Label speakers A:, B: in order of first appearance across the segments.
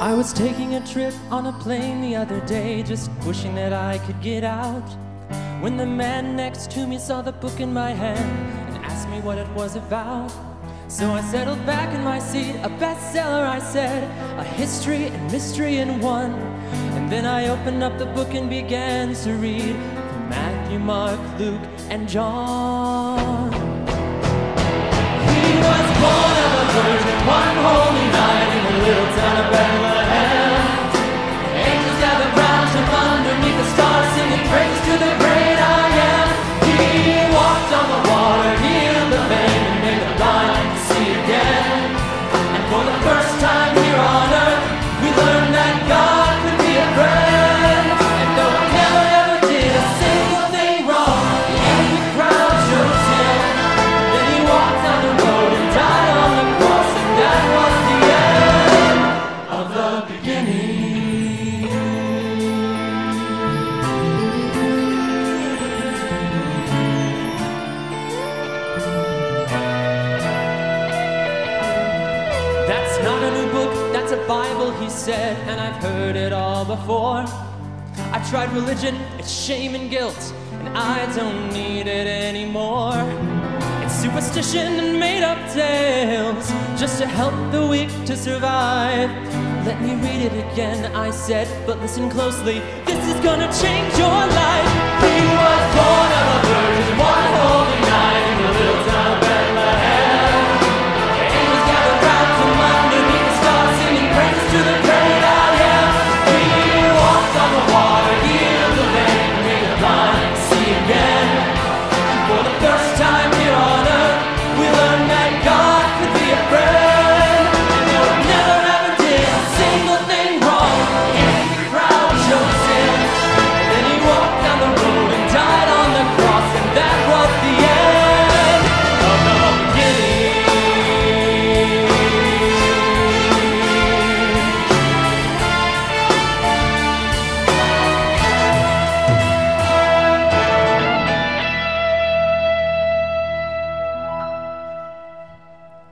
A: I was taking a trip on a plane the other day, just wishing that I could get out. When the man next to me saw the book in my hand and asked me what it was about. So I settled back in my seat, a bestseller, I said, a history and mystery in one. And then I opened up the book and began to read Matthew, Mark, Luke, and John. Said, and I've heard it all before. I tried religion, it's shame and guilt, and I don't need it anymore. It's superstition and made up tales, just to help the weak to survive. Let me read it again, I said, but listen closely, this is gonna change your life.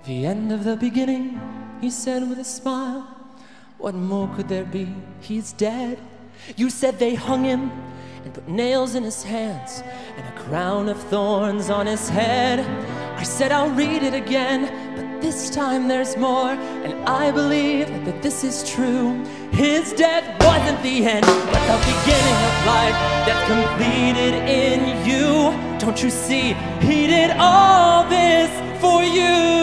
A: The end of the beginning, he said with a smile. What more could there be? He's dead. You said they hung him and put nails in his hands and a crown of thorns on his head. I said I'll read it again, but this time there's more, and I believe that this is true. His death wasn't the end, but the beginning of life that's completed in you. Don't you see? He did all this for you.